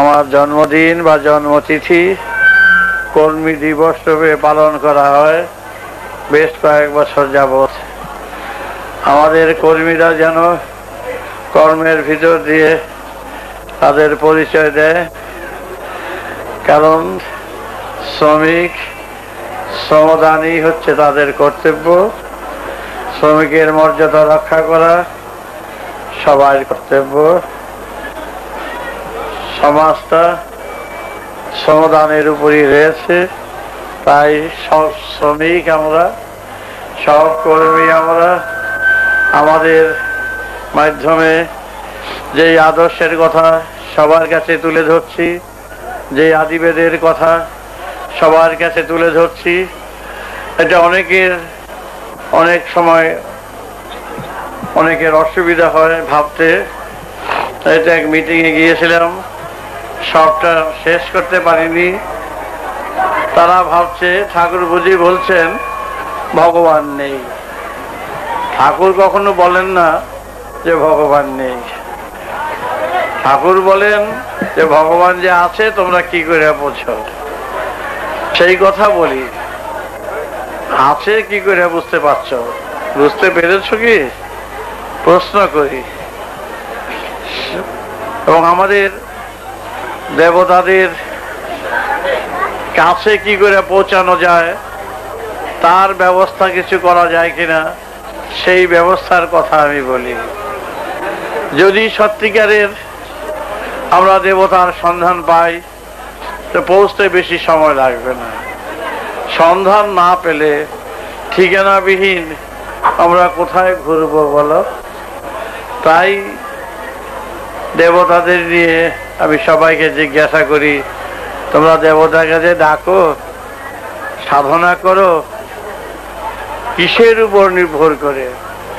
আমার জন্মদিন বা জন্মতিথি কর্মী দিবস রূপে পালন করা হয়। বেশ কয়েক বছর যাবৎ। আমাদের কর্মীরা যেন কর্মের ভিতর দিয়ে তাদের পরিচয় দেয়। কারণ শ্রমিক শ্রমদানই হচ্ছে তাদের কর্তব্য। শ্রমিকের মর্যাদা রক্ষা করা সবার কর্তব্য। সমাজটা শ্রমদানের উপরই রয়েছে। তাই সব শ্রমিক আমরা, সব কর্মী আমরা আমাদের মাধ্যমে যেই আদর্শের কথা সবার কাছে তুলে ধরছি যে আদিবেদের কথা সবার কাছে তুলে ধরছি, এটা অনেকের, অনেক সময় অনেকের অসুবিধা হয় ভাবতে। এটা এক মিটিংয়ে গিয়েছিলাম। সবটা শেষ করতে পারিনি। তারা ভাবছে, ঠাকুর বুঝি বলছেন, ভগবান নেই। ঠাকুর কখনো বলেন না যে ভগবান নেই। ঠাকুর বলেন যে ভগবান যে আছে, তোমরা কি করে বোঝো সেই কথা বলি। আছে কি করে বুঝতে পারছ? বুঝতে পেরেছ কি? প্রশ্ন করি। এবং আমাদের দেবতাদের কাছে কি করে পৌঁছানো যায়, তার ব্যবস্থা কিছু করা যায় কিনা, সেই ব্যবস্থার কথা আমি বলি। যদি সত্যিকারের আমরা দেবতার সন্ধান পাই, তো পৌঁছতে বেশি সময় লাগবে না। সন্ধান না পেলে ঠিকানাবিহীন আমরা কোথায় ঘুরবো বলো? তাই দেবতাদের নিয়ে আমি সবাইকে জিজ্ঞাসা করি, তোমরা দেবতার কাছে ডাকো, সাধনা করো, কিসের উপর নির্ভর করে?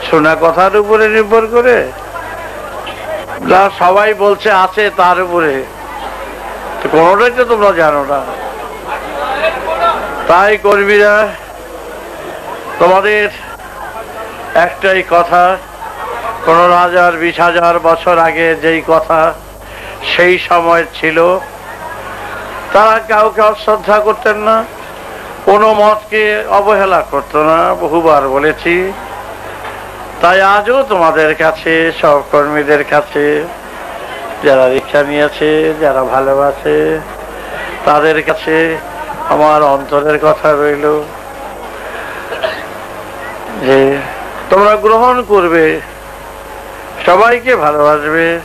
শোনা কথার উপরে নির্ভর করে? যা সবাই বলছে আছে তার উপরে। কোনোটাই তো তোমরা জানো না। তাই কর্মীরা, তোমাদের একটাই কথা, পনেরো হাজার, বিশ হাজার বছর আগে যেই কথা সেই সময় ছিল। তারা কাউকে অশ্রদ্ধা করতেন না, কোনো মতকে অবহেলা করতো না, বহুবার বলেছি। তাই আজও তোমাদের কাছে, সব কর্মীদের কাছে, যারা রিক্সা নিয়েছে, যারা ভালোবাসে, তাদের কাছে আমার অন্তরের কথা রইল যে, তোমরা গ্রহণ করবে, সবাইকে ভালোবাসবে,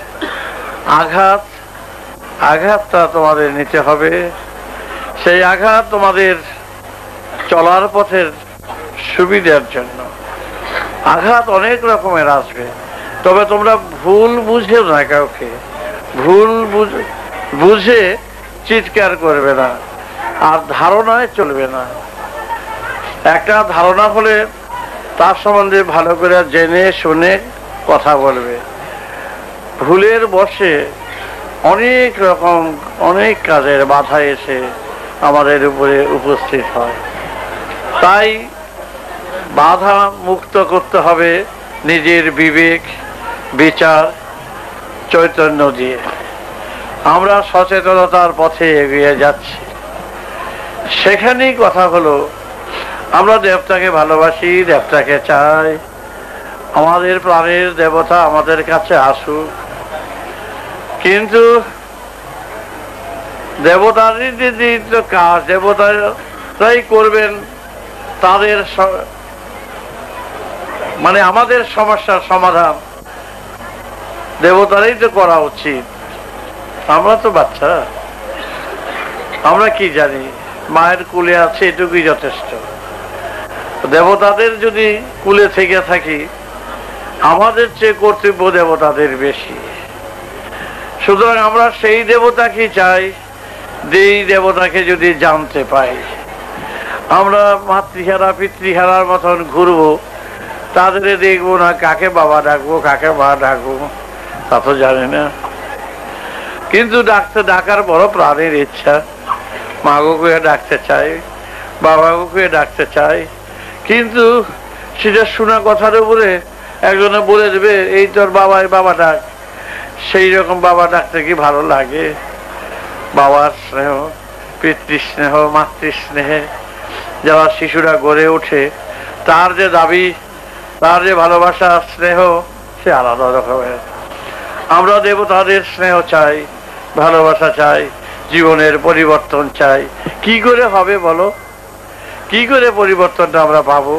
আঘাত আঘাতটা তোমাদের নিতে হবে। সেই আঘাত তোমাদের চলার পথের সুবিধার জন্য। আঘাত অনেক রকমের আসবে। তবে তোমরা ভুল বুঝেও না কাউকে। ভুল বুঝ- চিৎকার করবে না। আর ধারণায় চলবে না। একটা ধারণা হলে তার সম্বন্ধে ভালো করে জেনে শুনে কথা বলবে। ভুলের বসে অনেক রকম, অনেক কাজের বাধা এসে আমাদের উপরে উপস্থিত হয়। তাই বাধা মুক্ত করতে হবে নিজের বিবেক, বিচার, চৈতন্য দিয়ে। আমরা সচেতনতার পথে এগিয়ে যাচ্ছি। সেখানেই কথা হলো, আমরা দেবতাকে ভালোবাসি, দেবতাকে চাই। আমাদের প্রাণের দেবতা আমাদের কাছে আসুক। কিন্তু দেবতারই কাজ দেবতারাই করবেন তাদের মানে আমাদের সমস্যার সমাধান। দেবতারই তো করা উচিত। আমরা তো বাচ্চা। আমরা কি জানি? মায়ের কুলে আছে এটুকুই যথেষ্ট। দেবতাদের যদি কুলে থেকে থাকি, আমাদের চেয়ে কর্তব্য দেবতাদের বেশি। সুতরাং আমরা সেই দেবতাকে চাই, যেই দেবতাকে যদি জানতে পাই। আমরা মাতৃহারা, পিতৃহারার মতন ঘুরবো, তাদের দেখব না কাকে বাবা ডাকবো, কাকে মা ডাকবো, তা তো জানে না। কিন্তু ডাকতে ডাকার বড় প্রাণের ইচ্ছা। মাগোকে ডাকতে চাই বাবাকে ডাকতে চাই। কিন্তু সেটা শোনা কথার উপরে একজনে বলে দেবে, এই তোর বাবাই বাবা ডাক। সেই রকম বাবা ডাকতে কি ভালো লাগে? বাবার স্নেহ, পিতৃস্নেহ, মাতৃস্নেহে যারা শিশুরা গড়ে ওঠে, তার যে দাবি, তার যে ভালোবাসা, স্নেহ, সে আলাদা রকমের। আমরা দেবতাদের স্নেহ চাই, ভালোবাসা চাই, জীবনের পরিবর্তন চাই। কি করে হবে বলো? কি করে পরিবর্তনটা আমরা পাবো?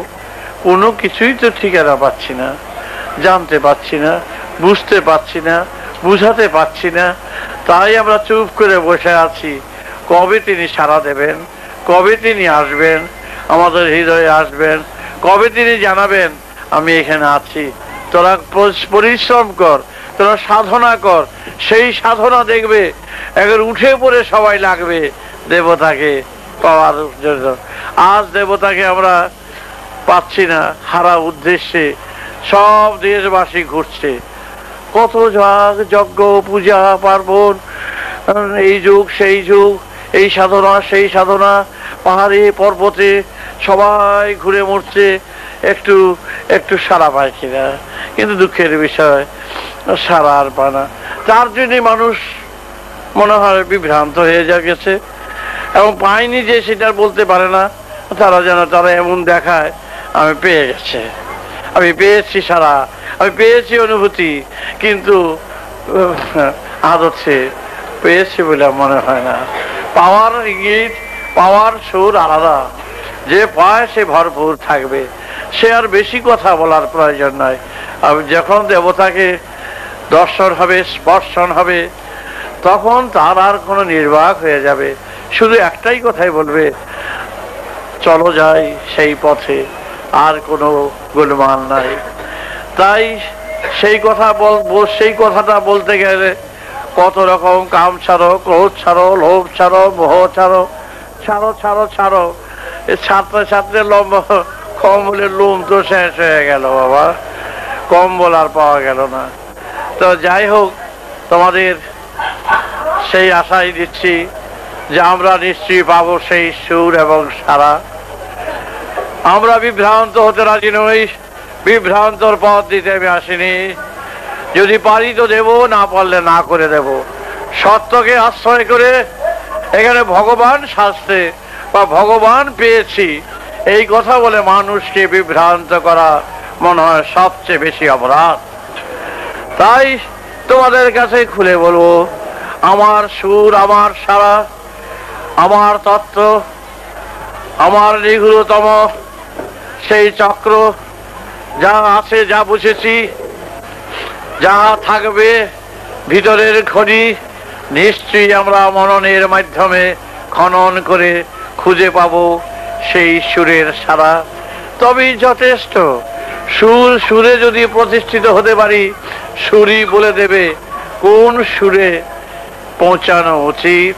কোনো কিছুই তো ঠিকানা পাচ্ছি না, জানতে পাচ্ছি না, বুঝতে পাচ্ছি না বুঝাতে পারছি না। তাই আমরা চুপ করে বসে আছি। কবে তিনি সাড়া দেবেন? কবে তিনি আসবেন? আমাদের হৃদয়ে আসবেন। কবে তিনি জানাবেন, আমি এখানে আছি। তোরা পরিশ্রম কর, তোরা সাধনা কর। সেই সাধনা দেখবে, একবার উঠে পড়ে সবাই লাগবে দেবতাকে পাওয়ার জন্য। আজ দেবতাকে আমরা পাচ্ছি না, হারা উদ্দেশ্যে। সব দেশবাসী ঘুরছে। কত যজ্ঞ, পূজা, পার্বণ এই যুগ, সেই যুগ, এই সাধনা, সেই সাধনা, পাহাড়ে, পর্বতে, সবাই ঘুরে মরছে, একটু একটু সারা পায় কিনা কিন্তু দুঃখের বিষয়, সারা আর পায় না। তার জন্য মানুষ মনে হয় বিভ্রান্ত হয়ে যা গেছে। এবং পায়নি যে সেটা বলতে পারে না, তারা যেন তারা এমন দেখায়, আমি পেয়ে গেছে। আমি পেয়েছি সারা আমি পেয়েছি অনুভূতি, কিন্তু আদতে পেয়েছি বলে মনে হয় না। পাওয়ার ইঙ্গিত, পাওয়ার সুর আলাদা। যে পায় সে ভরপুর থাকবে। সে আর বেশি কথা বলার প্রয়োজন নয়। আমি যখন দেবতাকে দর্শন হবে, স্পর্শন হবে, তখন তার আর কোনো নির্বাক হয়ে যাবে। শুধু একটাই কথাই বলবে, চলো যাই সেই পথে, আর কোনো গুণমান নাই। তাই সেই কথা বল সেই কথাটা বলতে গেলে কত রকম কাম ছাড়ো, ক্রোধ ছাড়ো, লোভ ছাড়ো, মোহ ছাড়ো ছাড়ো ছাড়ো ছাড়ো। ছাত্রে ছাত্রে লম্ব কম্বলের লোম তো শেষ হয়ে গেল বাবা। কম্বল আর পাওয়া গেল না। তো যাই হোক, তোমাদের সেই আশাই দিচ্ছি যে আমরা নিশ্চয়ই পাবো সেই সুর এবং সারা। আমরা বিভ্রান্ত হতে রাজি নই। বিভ্রান্তর পথ দিতে আমি আসিনি। যদি পারি তো দেব, না পারলে না করে দেব। সত্যকে আশ্রয় করে এখানে ভগবান শাস্তে বা ভগবান পেয়েছি। এই কথা বলে মানুষকে বিভ্রান্ত করা মনে হয় সবচেয়ে বেশি অপরাধ। তাই তোমাদের কাছে খুলে বলব, আমার সুর, আমার সারা, আমার তত্ত্ব, আমার নিগুড়তম সেই চক্র যা আছে, যা বুঝেছি, যা থাকবে ভিতরের খনি, নিশ্চয়ই আমরা মননের মাধ্যমে খনন করে খুঁজে পাবো সেই সুরের সারা। তবেই যথেষ্ট। সুর, সুরে যদি প্রতিষ্ঠিত হতে পারি, সুরই বলে দেবে কোন সুরে পৌঁছানো উচিত।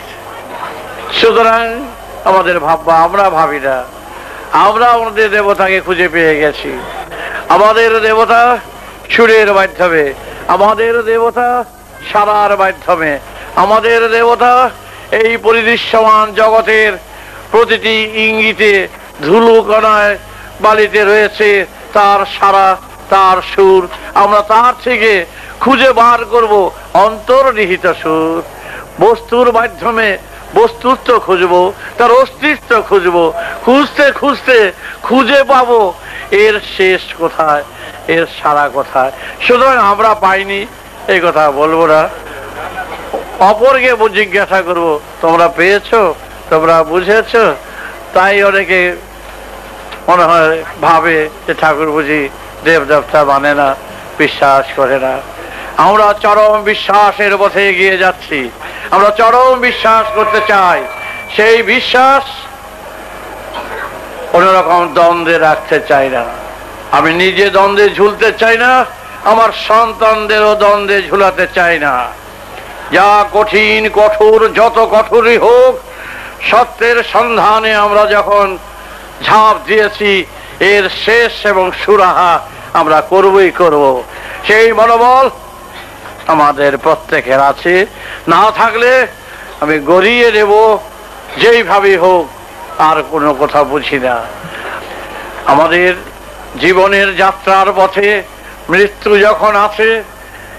সুতরাং আমাদের ভাববা, আমরা ভাবি না। আমরা আমাদের দেবতাকে খুঁজে পেয়ে গেছি। আমাদের দেবতা সুরের মাধ্যমে, আমাদের দেবতা সারার মাধ্যমে, আমাদের দেবতা এই পরিদৃশ্যমান জগতের প্রতিটি ইঙ্গিতে ধুলো কণায় বালিতে রয়েছে তার সারা, তার সুর। আমরা তার থেকে খুঁজে বার করব অন্তর্নিহিত সুর। বস্তুর মাধ্যমে বস্তুত্ব খুঁজবো, তার অস্তিত্ব খুঁজবো, খুঁজতে খুঁজতে খুঁজে পাবো এর শেষ কোথায়? এর সারা কোথায়? সুতরাং আমরা পাইনি, এই কথা বলব না। অপরকে জিজ্ঞাসা করব, তোমরা পেয়েছ? তোমরা বুঝেছ? তাই অনেকে মনে হয় ভাবে যে ঠাকুর বুঝি দেব দেবতা মানে না, বিশ্বাস করে না। আমরা চরম বিশ্বাসের পথে এগিয়ে যাচ্ছি। আমরা চরম বিশ্বাস করতে চাই। সেই বিশ্বাস কোনোরকম দ্বন্দ্বে রাখতে চাই না। আমি নিজে দ্বন্দ্বে ঝুলতে চাই না, আমার সন্তানদেরও দ্বন্দ্বে ঝুলাতে চাই না। যা কঠিন, কঠোর, যত কঠোরই হোক, সত্যের সন্ধানে আমরা যখন ঝাঁপ দিয়েছি, এর শেষ এবং সুরাহা আমরা করবই করব। সেই মনোবল আমাদের প্রত্যেকের আছে। না থাকলে আমি গড়িয়ে দেব যেইভাবেই হোক। আর কোনো কথা বুঝি না। আমাদের জীবনের যাত্রার পথে মৃত্যু যখন আছে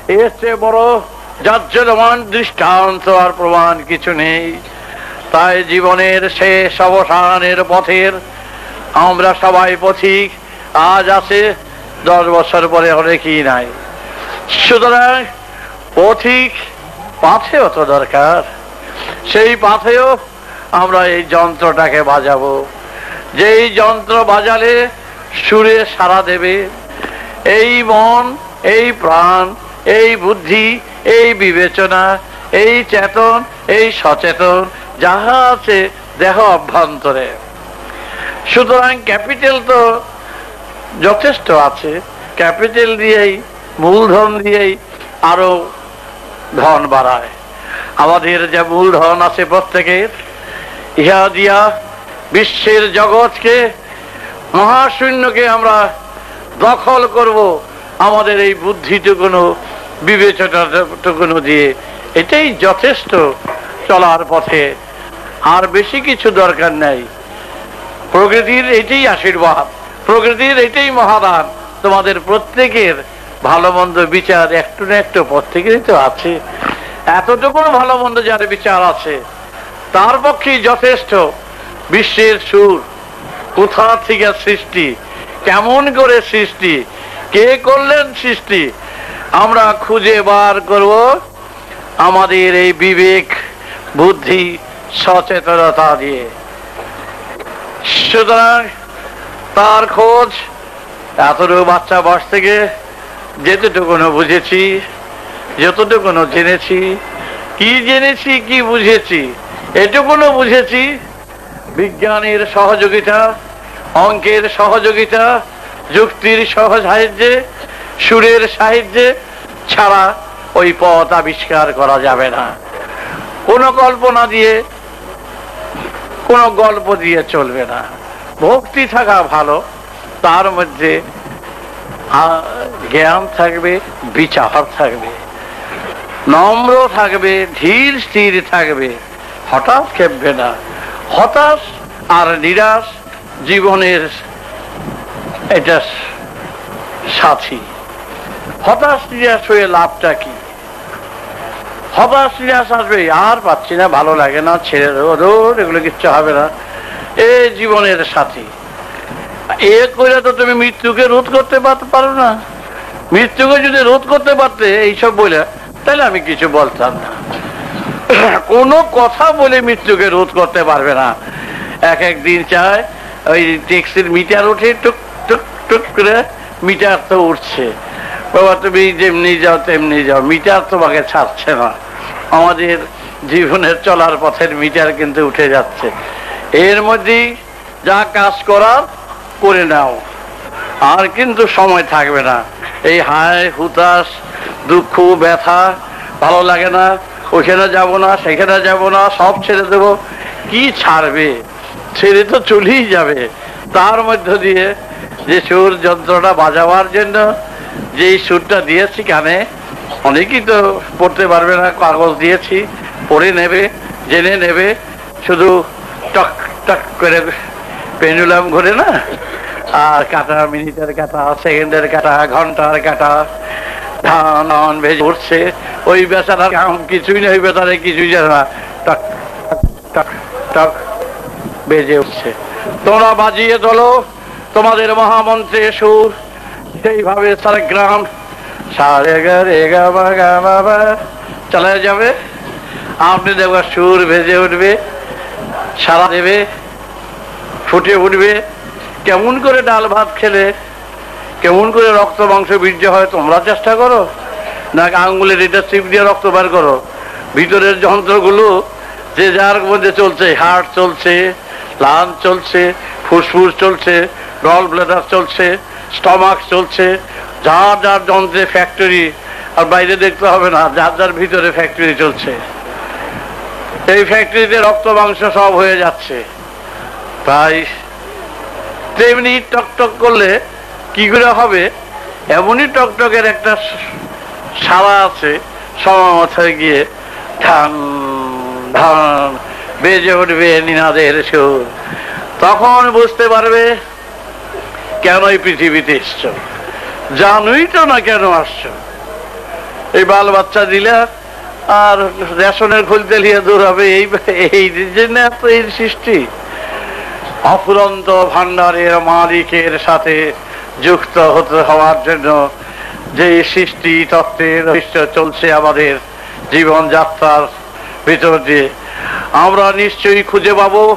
এর চেয়ে বড় যাজ্জলমান দৃষ্টান্ত আর প্রমাণ কিছু নেই। তাই জীবনের শেষ অবসানের পথের আমরা সবাই পথিক, আজ আছে, দশ বছর পরে অনেকই নাই। সুতরাং পথিক পাথেও তো দরকার। সেই পাথেও আমরা এই যন্ত্রটাকে বাজাবো। যেই যন্ত্র বাজালে সুরে সারা দেবে। এই মন, এই প্রাণ, এই বুদ্ধি, এই বিবেচনা, এই চেতন, এই সচেতন, যাহা আছে দেহ অভ্যন্তরে। সুতরাং ক্যাপিটাল তো যথেষ্ট আছে। ক্যাপিটাল দিয়েই, মূলধন দিয়েই আরও ধন বাড়ায়। আমাদের যে মূলধন আছে প্রত্যেকের ইহা দিয়া বিশ্বের জগৎকে মহাশূন্যকে আমরা দখল করব আমাদের এই বুদ্ধিটুকুনো, বিবেচনাটুকুনো দিয়ে। এটাই যথেষ্ট চলার পথে। আর বেশি কিছু দরকার নাই। প্রকৃতির এটাই আশীর্বাদ। প্রকৃতির এটাই মহাদান। তোমাদের প্রত্যেকের ভালো মন্দ বিচার একটু না একটু প্রত্যেকেরই তো আছে। এতটুকু ভালো মন্দ যার বিচার আছে তার পক্ষেই যথেষ্ট। বিশ্বের সুর, কোথা থেকে সৃষ্টি, কেমন করে সৃষ্টি, কে করলেন সৃষ্টি, আমরা খুঁজে বার করব। আমাদের এই বিবেক, বুদ্ধি, সচেতনতা দিয়ে। সুতরাং তার খোঁজ, এতটুকু বাচ্চা বয়স থেকে যেতটুকুনো বুঝেছি, যতটুকুনো জেনেছি, কি জেনেছি, কি বুঝেছি এটুকুনো বুঝেছি, বিজ্ঞানের সহযোগিতা, অঙ্কের সহযোগিতা, যুক্তির সহ সাহায্যে, সুরের সাহায্যে ছাড়া ওই পথ আবিষ্কার করা যাবে না। কোনো কল্পনা দিয়ে, কোনো গল্প দিয়ে চলবে না। ভক্তি থাকা ভালো, তার মধ্যে জ্ঞান থাকবে, বিচার থাকবে। নম্র থাকবে, ধীর স্থির থাকবে। হঠাৎ খেপবে না। হতাশ আর নিরাশ জীবনের এটা সাথী। হতাশ নিরাশ হয়ে লাভটা কি? হতাশ নিরাশ আসবে আর পাচ্ছি না, ভালো লাগে না, ছেড়ে রোড এগুলো কিচ্ছু হবে না। এ জীবনের সাথী। এ করে তো তুমি মৃত্যুকে রোধ করতে পারো না। মৃত্যুকে যদি রোধ করতে পারতে এইসব বলে তাহলে আমি কিছু বলতাম না। কোনো কথা বলে মৃত্যুকে রোধ করতে পারবে না। এক এক দিন চায়, ওই ট্যাক্সির মিটার ওঠে, টুক টুক টুক করে মিটার তো উঠছে। বাবা, তুমি যেমনি যাও, তেমনি যাও, মিটার তোমাকে ছাড়ছে না। আমাদের জীবনের চলার পথের মিটার কিন্তু উঠে যাচ্ছে। এর মধ্যেই যা কাজ করার, করে নাও। আর কিন্তু সময় থাকবে না। এই হায়, হুতাশ, দুঃখ, ব্যথা, ভালো লাগে না। ওখানে যাব না, সেখানে যাব না, সব ছেড়ে দেবো। কি ছাড়বে? ছেড়ে তো চলেই যাবে। তার মধ্য দিয়ে যে সুর যন্ত্রটা বাজাবার জন্য যেই সুরটা দিয়েছি কানে, অনেকেই তো পড়তে পারবে না, কাগজ দিয়েছি, পড়ে নেবে, জেনে নেবে, শুধু টক টক করে পেন্ডুলাম ঘুরে না? আর কাটা মিনিটের কাটা, সেকেন্ডের কাটা, ঘণ্টার কাটা উঠছে। ওই বেচারার কাম কিছুই বেচারে কিছুই জানে না। বেজে উঠছে। তোমরা বাজিয়ে তোলো তোমাদের মহামন্ত্রে সুর। সেইভাবে সারা গ্রাম সারে গা রে গা মা গা মা বা চলে যাবে, আপনি দেখবা সুর ভেজে উঠবে, সারা দেবে, ফুটে উঠবে। কেমন করে ডাল ভাত খেলে কেমন করে রক্ত মাংস বীর্য হয় তোমরা চেষ্টা করো। না, আঙ্গুলের এটা চিপ দিয়ে রক্ত বার করো। ভিতরের যন্ত্রগুলো যে যার মধ্যে চলছে হার্ট চলছে, লান চলছে, ফুসফুস চলছে গল ব্লাডার চলছে স্টমাক চলছে, যার যার যন্ত্রে ফ্যাক্টরি আর বাইরে দেখতে হবে না, যার যার ভিতরে ফ্যাক্টরি চলছে। এই ফ্যাক্টরিতে রক্ত মাংস সব হয়ে যাচ্ছে। তাই তেমনি টকটক করলে কি করে হবে? এমনই টকটকের একটা সারা আছে সময় মাথায় গিয়ে ধান ধান বেজে উঠবে নিনাদের সুর তখন বুঝতে পারবে কেন এই পৃথিবীতে এসছো। জানুই তো না কেন আসছো। এই বাল বাচ্চা দিলে আর রেশনের খুলতে নিয়ে দৌড়াবে এই এই জন্য এত এই সৃষ্টি। অফুরন্ত ভান্ডারের মালিকের সাথে যুক্ত হতে হওয়ার জন্য যে সৃষ্টি তত্ত্বের চলছে আমাদের জীবনযাত্রার ভিতর দিয়ে, আমরা নিশ্চয়ই খুঁজে পাবো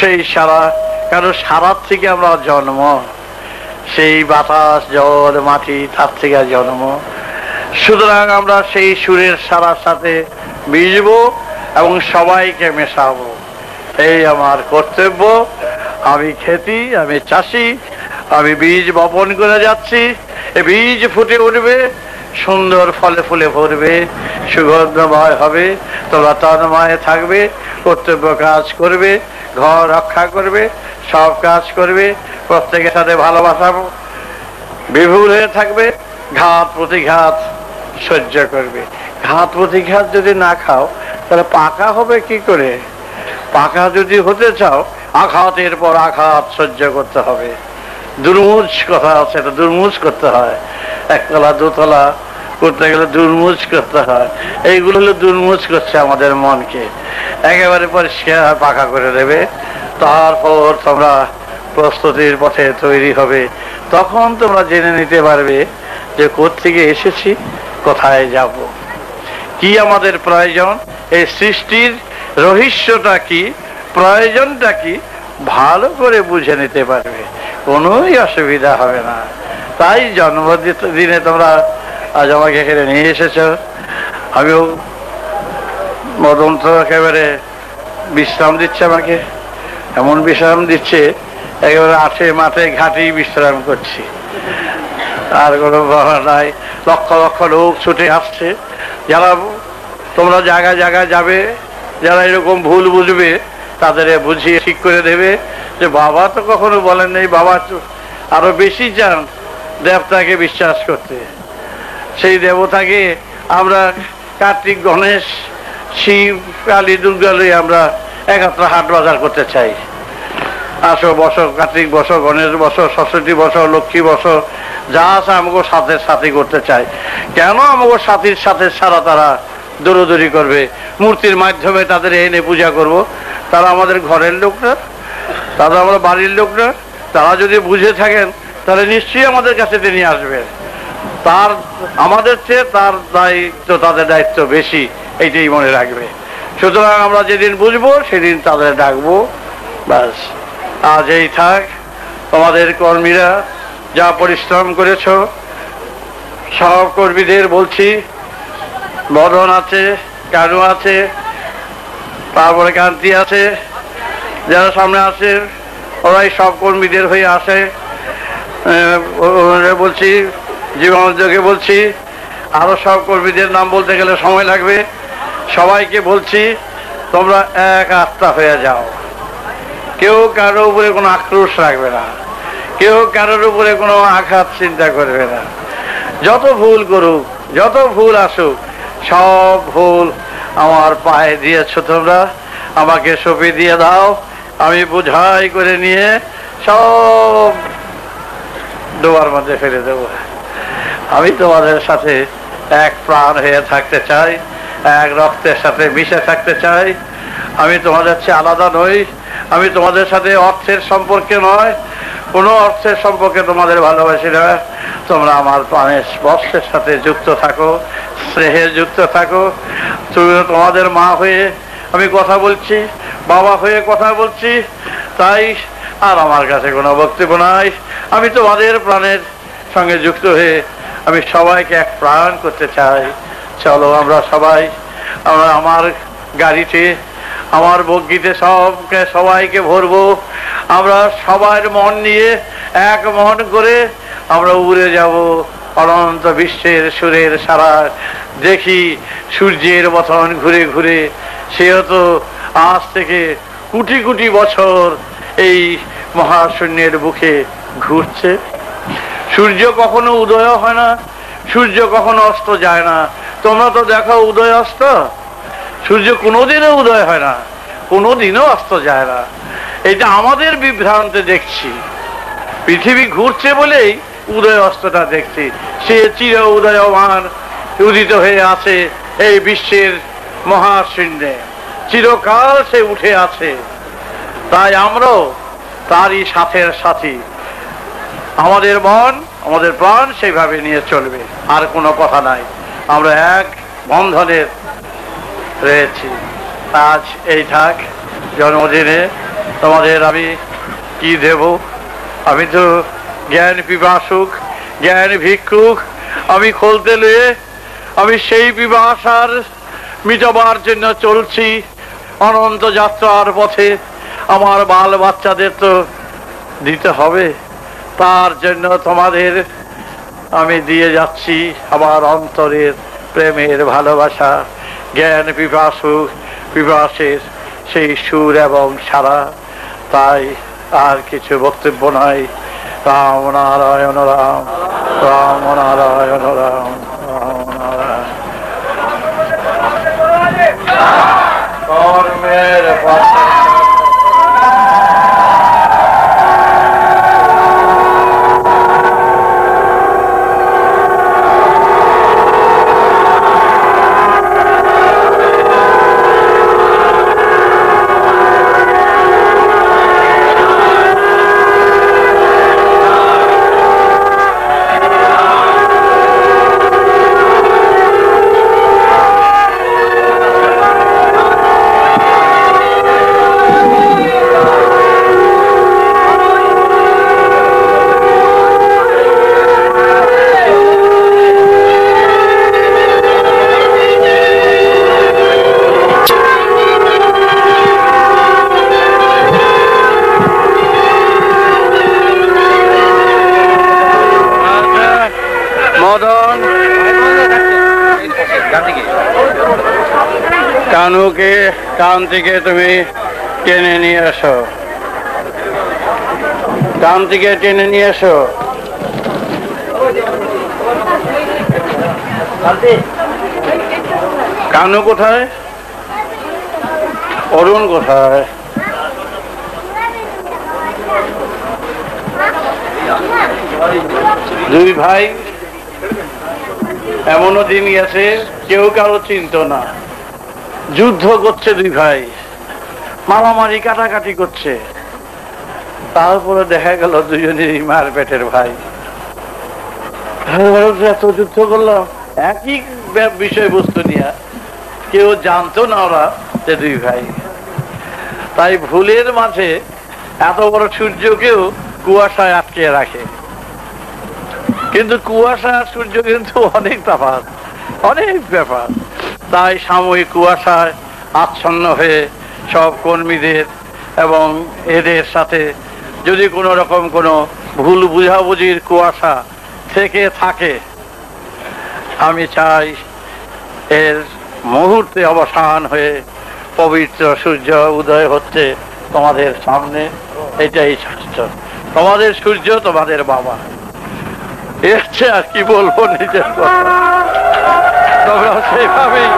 সেই সারা। কারণ সারার থেকে আমরা জন্ম? সেই বাতাস, জল, মাটি, তার থেকে জন্ম। সুতরাং আমরা সেই সুরের সারার সাথে মিশবো এবং সবাইকে মেশাবো। এই আমার কর্তব্য। আমি খেতি, আমি চাষি আমি বীজ বপন করে যাচ্ছি। এ বীজ ফুটে উঠবে, সুন্দর ফলে ফুলে ভরবে, সুগন্ধময় হবে, তোমরা তন্ময় থাকবে, কর্তব্য কাজ করবে, ঘর রক্ষা করবে, সব কাজ করবে, প্রত্যেকের সাথে ভালোবাসা বিভুল হয়ে থাকবে, ঘাত প্রতিঘাত সহ্য করবে। ঘাত প্রতিঘাত যদি না খাও, তাহলে পাকা হবে কি করে? পাকা যদি হতে চাও, আঘাতের পর আঘাত সহ্য করতে হবে। দুর্মুজ কথা আছে, এটা দুর্মুজ করতে হয়। একতলা, দোতলা, করতে গেলে দুর্মুজ করতে হয়। এইগুলো হলো দুর্মুজ করছে আমাদের মনকে। একেবারে পরিষ্কার পাকা করে দেবে। তারপর তোমরা প্রস্তুতির পথে তৈরি হবে। তখন তোমরা জেনে নিতে পারবে যে কোত্থেকে এসেছি, কোথায় যাব। কি আমাদের প্রয়োজন? এই সৃষ্টির রহস্যটা কি? প্রয়োজনটা কি? ভালো করে বুঝে নিতে পারবে। কোনোই অসুবিধা হবে না। তাই জন্মদিনে তোমরা আজ আমাকে এখানে নিয়ে এসেছ। আমিও মদন তো একেবারে বিশ্রাম দিচ্ছে আমাকে। এমন বিশ্রাম দিচ্ছে, একেবারে আঠে মাঠে ঘাটি বিশ্রাম করছি। আর কোনো বাধা নাই, লক্ষ লক্ষ লোক ছুটে আসছে। যারা তোমরা জায়গায় জায়গায় যাবে, যারা এরকম ভুল বুঝবে তাদের বুঝিয়ে ঠিক করে দেবে যে বাবা তো কখনো বলেন নেই, বাবা আরও বেশি চান দেবতাকে বিশ্বাস করতে। সেই দেবতাকে আমরা কার্তিক, গণেশ, শিব, কালী, দুর্গা আমরা একাত্র হাট বাজার করতে চাই। আসো, বসো, কার্তিক বসো, গণেশ বসো, সরস্বতী বসো, লক্ষ্মী বসো, যা আছে আমাকে সাথে সাথী করতে চাই। কেন আমাকে সাথীর সাথে সারা তারা দৌড়দৌড়ি করবে। মূর্তির মাধ্যমে তাদের এনে পূজা করব। তারা আমাদের ঘরের লোক না। তারা আমরা বাড়ির লোক না। তারা যদি বুঝে থাকেন, তাহলে নিশ্চয়ই আমাদের কাছে তিনি আসবেন। তার, আমাদের চেয়ে তার দায়িত্ব, তাদের দায়িত্ব বেশি। এইটাই মনে রাখবে। সুতরাং আমরা যেদিন বুঝব, সেদিন তাদের ডাকবো। ব্যাস। আজ এই থাক। তোমাদের কর্মীরা যা পরিশ্রম করেছ সব কর্মীদের বলছি বদন আছে কানু আছে, তারপরে কান্তি আছে, যারা সামনে আছে, ওরাই সব কর্মীদের হয়ে আসে। বলছি জীবনোদ্যোগে বলছি, আরও সব কর্মীদের নাম বলতে গেলে সময় লাগবে। সবাইকে বলছি, তোমরা এক আত্মা হয়ে যাও। কেউ কারোর উপরে কোনো আক্রোশ রাখবে না। কেউ কারোর উপরে কোনো আঘাত চিন্তা করবে না। যত ভুল করুক, যত ভুল আসুক সব ভুল আমার পায়ে দিয়েছ তোমরা। আমাকে সঁপে দিয়ে দাও। আমি বোঝাই করে নিয়ে সব ডোবার মধ্যে ফেলে দেবো। আমি তোমাদের সাথে এক প্রাণ হয়ে থাকতে চাই, এক রক্তের সাথে মিশে থাকতে চাই। আমি তোমাদের চেয়ে আলাদা নই। আমি তোমাদের সাথে অর্থের সম্পর্কে নয়। কোনো অর্থের সম্পর্কে তোমাদের ভালোবাসি না। তোমরা আমার প্রাণের স্পর্শের সাথে যুক্ত থাকো স্নেহে যুক্ত থাকো। তুমি তোমাদের মা হয়ে আমি কথা বলছি, বাবা হয়ে কথা বলছি। তাই আর আমার কাছে কোনো বক্তব্য নাই। আমি তোমাদের প্রাণের সঙ্গে যুক্ত হয়ে আমি সবাইকে এক প্রাণ করতে চাই। চলো আমরা সবাই, আমরা আমার গাড়িতে আমার বগিতে সবকে, সবাইকে ভরবো। আমরা সবার মন নিয়ে এক মন করে আমরা উড়ে যাব অনন্ত বিশ্বের সুরের সারা দেখি সূর্যের মতন ঘুরে ঘুরে। সেও তো আজ থেকে কোটি কোটি বছর এই মহাশূন্যের বুকে ঘুরছে। সূর্য কখনো উদয় হয় না, সূর্য কখনো অস্ত যায় না। তোমরা তো দেখো উদয় অস্ত সূর্য কোনোদিনও উদয় হয় না, কোনোদিনও অস্ত যায় না। এটা আমাদের বিভ্রান্তে দেখছি। পৃথিবী ঘুরছে বলেই উদয় অস্তটা দেখছি। সে চির উদয়মান, উদিত হয়ে আছে এই বিশ্বের মহাশূন্যে। চিরকাল সে উঠে আছে। তাই আমরাও তারই সাথের সাথী। আমাদের মন, আমাদের প্রাণ সেইভাবে নিয়ে চলবে। আর কোনো কথা নাই। আমরা এক বন্ধনের রয়েছি। আজ এই থাক জন্মদিনে তোমাদের আমি কি দেব? আমি তো জ্ঞান পিপাসুক, জ্ঞান ভিক্ষুক, আমি খোলতে লয়ে আমি সেই পিপাসার মিটাবার জন্য চলছি অনন্ত যাত্রার পথে। আমার বাল বাচ্চাদের তো দিতে হবে, তার জন্য তোমাদের আমি দিয়ে যাচ্ছি আমার অন্তরের প্রেমের ভালোবাসা। জ্ঞান পিপাসু পিপাসের সেই সুর এবং সারা। তাই আর কিছু বক্তব্য নাই। রাম নারায়ণ, রাম রাম নারায়ণ, রাম রাম নারায়ণ। কর্মের কানুকে কান থেকে তুমি টেনে নিয়ে আসো। কান থেকে টেনে নিয়ে আসো। কানু কোথায়? অরুণ কোথায়? দুই ভাই এমনও দিন গেছে কেউ কারও চিন্ত না। যুদ্ধ করছে দুই ভাই। মারামারি কাটাকাটি করছে। তারপরে দেখা গেল দুজনেরই মার পেটের ভাই। এত যুদ্ধ করলাম একই বিষয়বস্তু নিয়ে। কেউ জানতো না ওরা যে দুই ভাই। তাই ভুলের মাঝে এত বড় সূর্যকেও কুয়াশায় আটকে রাখে। কিন্তু কুয়াশা সূর্য কিন্তু অনেক তফাৎ অনেক ব্যাপার। তাই সাময়িক কুয়াশায় আচ্ছন্ন হয়ে সব কর্মীদের এবং এদের সাথে যদি কোনো রকম কোনো ভুল বুঝাবুঝির কুয়াশা থেকে থাকে, আমি চাই এর মুহূর্তে অবসান হয়ে পবিত্র সূর্য উদয় হচ্ছে তোমাদের সামনে। এটাই শাস্ত্র তোমাদের সূর্য, তোমাদের বাবা। চেয়ে আর কি বলব নিজের কথা? তোমরা সেইভাবেই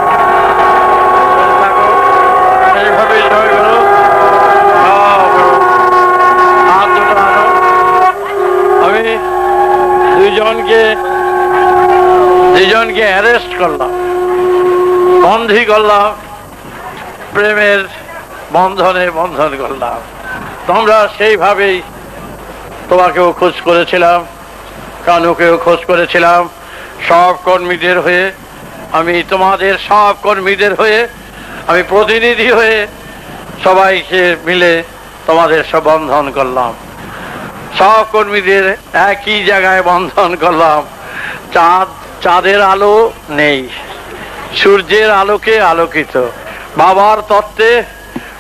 থাকো, সেইভাবেই জয় করো হাত দুটো। আমি দুইজনকে দুইজনকে অ্যারেস্ট করলাম বন্ধি করলাম প্রেমের বন্ধনে বন্ধন করলাম তোমরা সেইভাবেই তোমাকেও খোঁজ করেছিলাম কানুকেও খোঁজ করেছিলাম সব কর্মীদের হয়ে আমি তোমাদের সব কর্মীদের হয়ে, আমি প্রতিনিধি হয়ে সবাইকে মিলে তোমাদের সব বন্ধন করলাম। সব কর্মীদের একই জায়গায় বন্ধন করলাম। চাঁদ, চাঁদের আলো নেই, সূর্যের আলোকে আলোকিত। বাবার তত্ত্বে,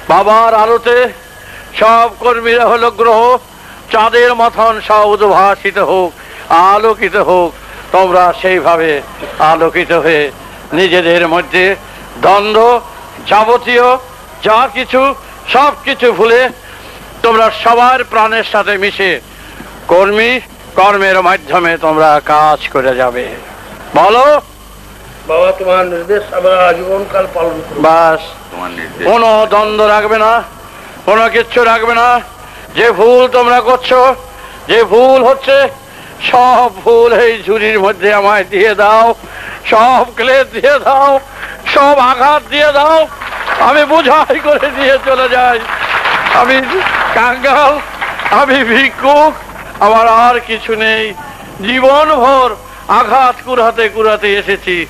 বাবার আলোতে সব কর্মীরা হলো গ্রহ। চাঁদের মতন সব উদ্ভাসিত হোক, আলোকিত হোক, তোমরা সেইভাবে আলোকিত হয়ে নিজেদের মধ্যে দ্বন্দ্ব যাবতীয় যা কিছু সব কিছু ভুলে তোমরা সবার প্রাণের সাথে মিশে কর্মী কর্মের মাধ্যমে তোমরা কাজ করে যাবে। বলো? বাবা তোমার নির্দেশ আমরা আজীবনকাল পালন বাস। কোনো দ্বন্দ্ব রাখবে না কোনো কিচ্ছু রাখবে না। যে ভুল তোমরা করছ যে ভুল হচ্ছে সব ভুল এই ঝুড়ির মধ্যে আমায় দিয়ে দাও। সব ক্লে দিয়ে দাও। সব আঘাত দিয়ে দাও। আমি বোঝাই করে দিয়ে চলে যাই। আমি কাঙ্গাল, আমি ভিক্ষুক আমার আর কিছু নেই। জীবন ভর আঘাত কুড়াতে কুড়াতে এসেছি।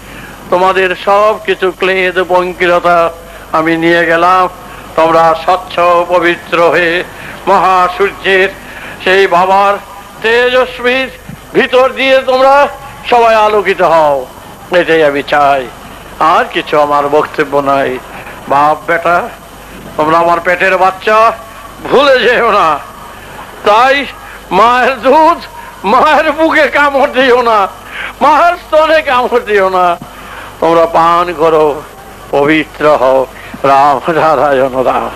তোমাদের সব কিছু ক্লেদ পঙ্কিলতা আমি নিয়ে গেলাম। তোমরা স্বচ্ছ, পবিত্র হয়ে মহাসূর্যের সেই বাবার তেজস্বীর ভিতর দিয়ে তোমরা সবাই আলোকিত হও এটাই আমি চাই আর কিছু আমার বক্তব্য নাই বাপ বেটা তোমরা আমার পেটের বাচ্চা ভুলে যেও না তাই মায়ের দুধ মায়ের বুকে কামড় দিও না মায়ের স্তনে কামড় দিও না তোমরা পান করো পবিত্র হও রাম নারায়ণ রাম